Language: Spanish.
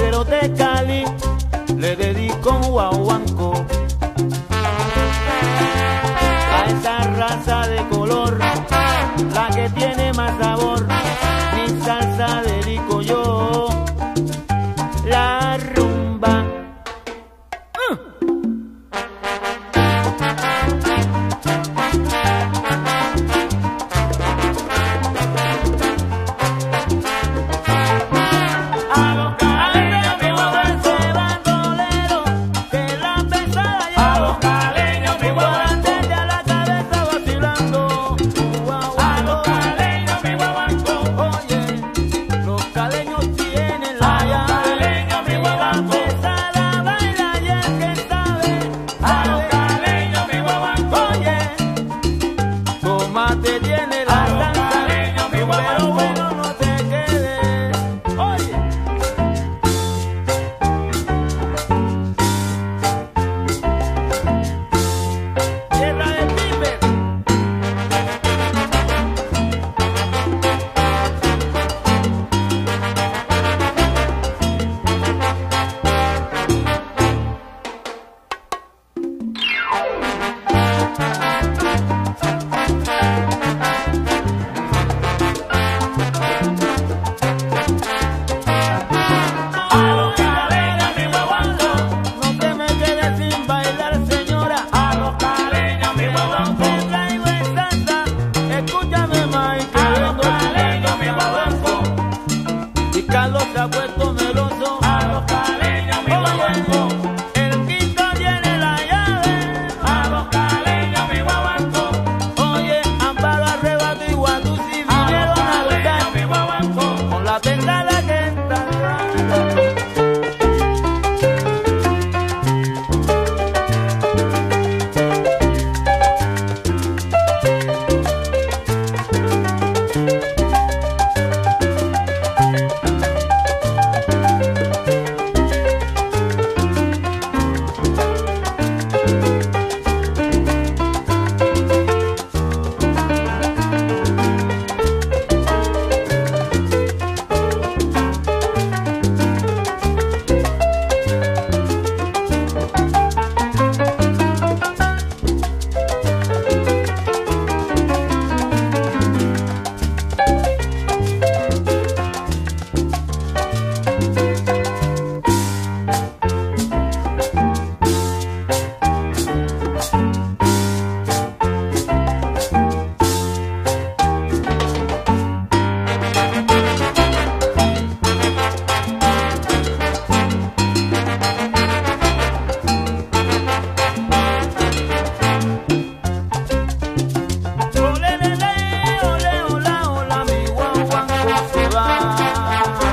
salseros de Cali, le dedico un guaguanco. A esa raza de color, la que tiene más sabor, mi salsa dedico yo. La ah.